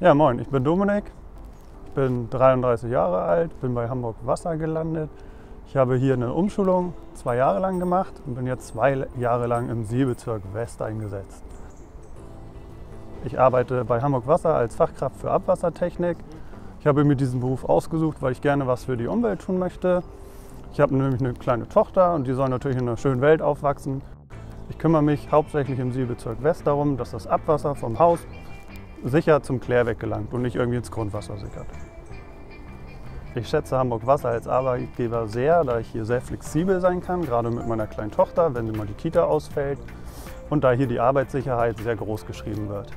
Ja, moin, ich bin Dominik, ich bin 33 Jahre alt, bin bei Hamburg Wasser gelandet. Ich habe hier eine Umschulung zwei Jahre lang gemacht und bin jetzt zwei Jahre lang im Seebezirk West eingesetzt. Ich arbeite bei Hamburg Wasser als Fachkraft für Abwassertechnik. Ich habe mir diesen Beruf ausgesucht, weil ich gerne was für die Umwelt tun möchte. Ich habe nämlich eine kleine Tochter und die soll natürlich in einer schönen Welt aufwachsen. Ich kümmere mich hauptsächlich im Seebezirk West darum, dass das Abwasser vom Haus sicher zum Klärweg gelangt und nicht irgendwie ins Grundwasser sickert. Ich schätze Hamburg Wasser als Arbeitgeber sehr, da ich hier sehr flexibel sein kann, gerade mit meiner kleinen Tochter, wenn sie mal die Kita ausfällt und da hier die Arbeitssicherheit sehr groß geschrieben wird.